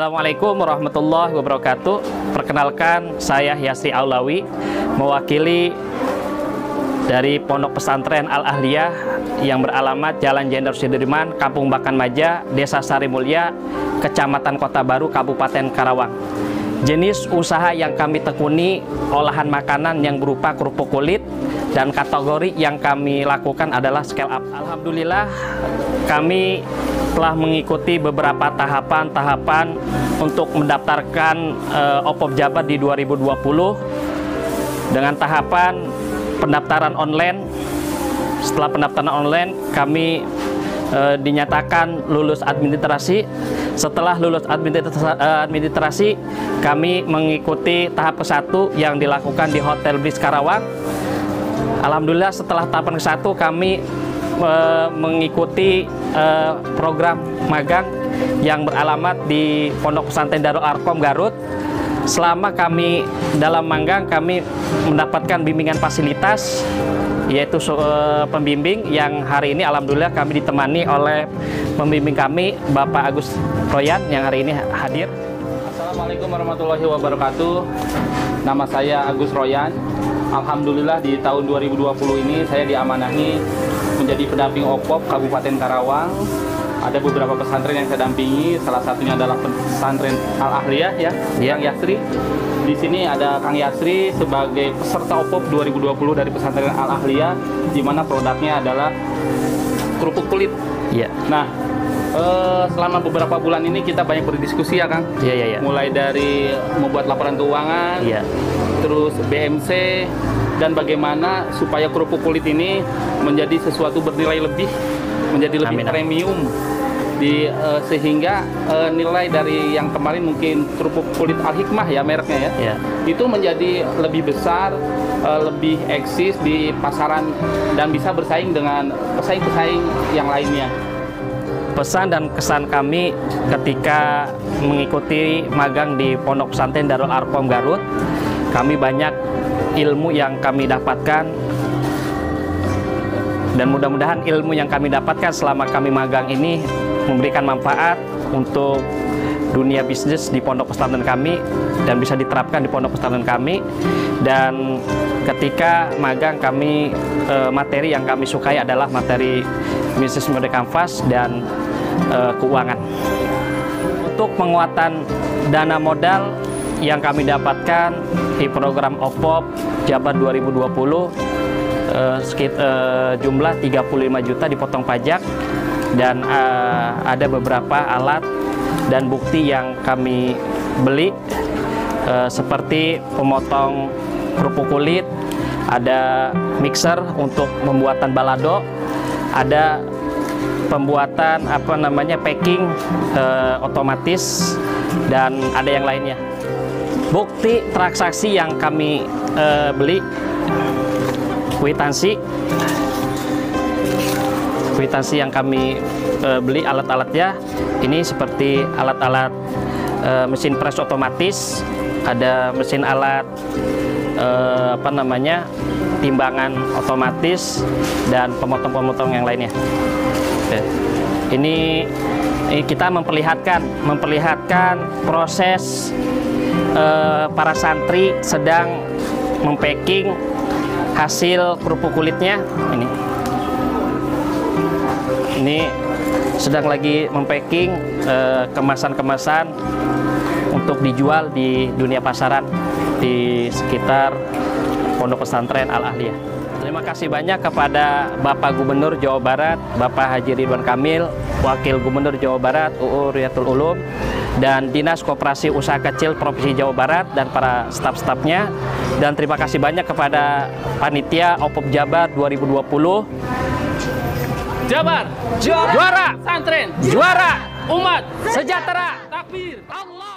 Assalamualaikum warahmatullahi wabarakatuh. Perkenalkan saya Yasri Aulawi mewakili dari Pondok Pesantren Al Ahliyah yang beralamat Jalan Jenderal Sudirman, Kampung Bakan Maja, Desa Sari Mulia, Kecamatan Kota Baru, Kabupaten Karawang. Jenis usaha yang kami tekuni olahan makanan yang berupa kerupuk kulit dan kategori yang kami lakukan adalah scale up. Alhamdulillah kami telah mengikuti beberapa tahapan-tahapan untuk mendaftarkan uh, OPOP Jabar di 2020 dengan tahapan pendaftaran online. Setelah pendaftaran online, kami uh, dinyatakan lulus administrasi. Setelah lulus administrasi, kami mengikuti tahap ke satu yang dilakukan di Hotel Bis Karawang. Alhamdulillah setelah tahapan ke satu kami mengikuti uh, program magang yang beralamat di Pondok Pesantren Darul Arkom Garut. Selama kami dalam magang kami mendapatkan bimbingan fasilitas yaitu uh, pembimbing yang hari ini alhamdulillah kami ditemani oleh pembimbing kami Bapak Agus Royan yang hari ini hadir. Assalamualaikum warahmatullahi wabarakatuh. Nama saya Agus Royan. Alhamdulillah di tahun 2020 ini saya diamanahi menjadi pendamping OPOP Kabupaten Karawang. Ada beberapa pesantren yang saya dampingi, salah satunya adalah pesantren Al Ahliyah ya, yang Yasri. Di sini ada Kang Yasri sebagai peserta OPOP 2020 dari pesantren Al Ahliyah, di mana produknya adalah kerupuk kulit. Iya. Nah, uh, selama beberapa bulan ini kita banyak berdiskusi ya Kang. Iya iya. Ya. Mulai dari membuat laporan keuangan, Iya. terus BMC dan bagaimana supaya kerupuk kulit ini menjadi sesuatu bernilai lebih, menjadi lebih Amin, amin. premium di uh, sehingga uh, nilai dari yang kemarin mungkin kerupuk kulit Al Hikmah ya mereknya ya. Iya. Itu menjadi lebih besar, uh, lebih eksis di pasaran dan bisa bersaing dengan pesaing-pesaing yang lainnya. Pesan dan kesan kami ketika mengikuti magang di Pondok Pesantren Darul Arkom Garut. Kami banyak ilmu yang kami dapatkan dan mudah-mudahan ilmu yang kami dapatkan selama kami magang ini memberikan manfaat untuk dunia bisnis di pondok pesantren kami dan bisa diterapkan di pondok pesantren kami dan ketika magang kami eh, materi yang kami sukai adalah materi bisnis mode kanvas dan eh, keuangan. Untuk penguatan dana modal yang kami dapatkan di program OPOP Jabar 2020 eh, sekit, eh, jumlah 35 juta dipotong pajak dan eh, ada beberapa alat dan bukti yang kami beli eh, seperti pemotong kerupuk kulit, ada mixer untuk pembuatan balado, ada pembuatan apa namanya packing eh, otomatis dan ada yang lainnya. Bukti transaksi yang kami eh, beli kwitansi kwitansi yang kami eh, beli alat-alatnya ini seperti alat-alat eh, mesin press otomatis ada mesin alat eh, apa namanya timbangan otomatis dan pemotong-pemotong yang lainnya Ini ini kita memperlihatkan memperlihatkan proses eh, para santri sedang mempacking hasil kerupuk kulitnya. Ini. Ini sedang lagi mempacking eh, kemasan-kemasan untuk dijual di dunia pasaran di sekitar Pondok Pesantren Al Ahliyah. Terima kasih banyak kepada Bapak Gubernur Jawa Barat, Bapak Haji Ridwan Kamil, Wakil Gubernur Jawa Barat UU Riyatul Ulum, dan Dinas Koperasi Usaha Kecil Provinsi Jawa Barat dan para staf-stafnya. Dan terima kasih banyak kepada panitia OPOP Jabar 2020. Jabar, Juara! santren, Juara! umat, Sejahtera! takbir, Allah.